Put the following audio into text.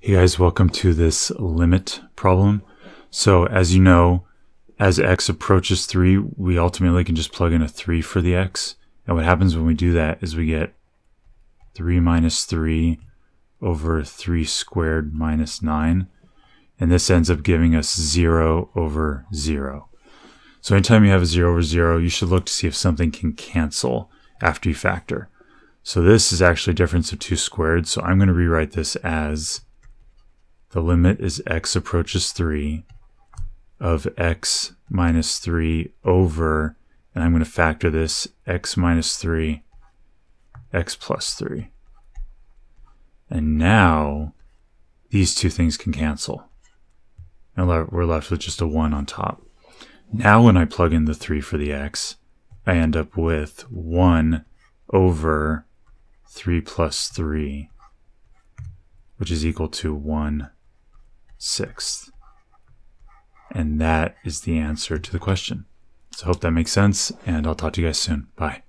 Hey guys, welcome to this limit problem. So as you know, as x approaches 3, we ultimately can just plug in a 3 for the x. And what happens when we do that is we get 3 minus 3 over 3 squared minus 9. And this ends up giving us 0 over 0. So anytime you have a 0 over 0, you should look to see if something can cancel after you factor. So this is actually a difference of 2 squares. So I'm going to rewrite this as the limit is x approaches 3 of x minus 3 over, and I'm going to factor this x minus 3, x plus 3. And now these two things can cancel. And we're left with just a 1 on top. Now when I plug in the 3 for the x, I end up with 1 over 3 plus 3, which is equal to 1 sixth. And that is the answer to the question. So hope that makes sense, and I'll talk to you guys soon. Bye.